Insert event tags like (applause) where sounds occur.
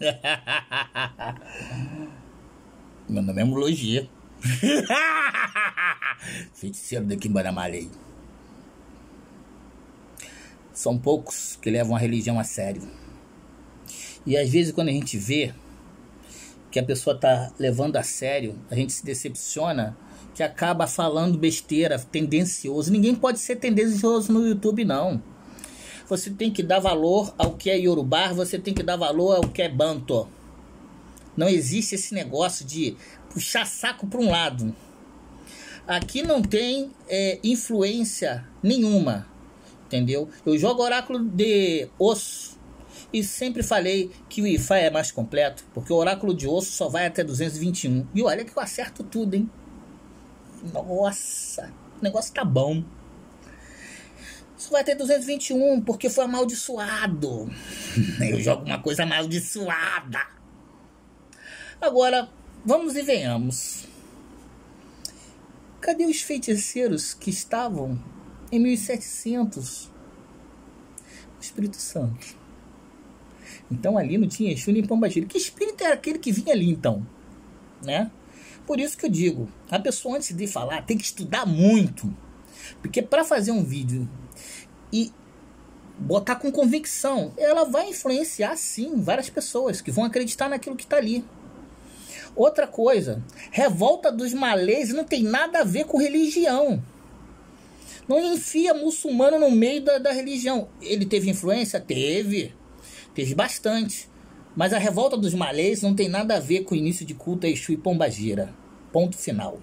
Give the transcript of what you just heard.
(laughs) Meu nome é Mulogia. (laughs) Feiticeiro daqui Banamalei. São poucos que levam a religião a sério. E às vezes quando a gente vê que a pessoa está levando a sério, a gente se decepciona que acaba falando besteira, tendencioso. Ninguém pode ser tendencioso no YouTube, não. Você tem que dar valor ao que é Yorubá, você tem que dar valor ao que é Banto. Não existe esse negócio de puxar saco para um lado. Aqui não tem é, influência nenhuma, entendeu? Eu jogo oráculo de osso e sempre falei que o IFA é mais completo, porque o oráculo de osso só vai até 221. E olha que eu acerto tudo, hein? Nossa, o negócio tá bom. Isso vai ter 221 porque foi amaldiçoado. (laughs) Eu jogo uma coisa amaldiçoada. Agora, vamos e venhamos. Cadê os feiticeiros que estavam em 1700? O Espírito Santo. Então ali não tinha Exu nem Pombagira. Que espírito era aquele que vinha ali então? Né? Por isso que eu digo, a pessoa antes de falar tem que estudar muito. Porque para fazer um vídeo e botar com convicção, ela vai influenciar sim várias pessoas que vão acreditar naquilo que está ali. Outra coisa, revolta dos malês não tem nada a ver com religião. Não enfia muçulmano no meio da, da religião. Ele teve influência? Teve. Teve bastante. Mas a revolta dos malês não tem nada a ver com o início de culto a Exu e Pombagira. Ponto final.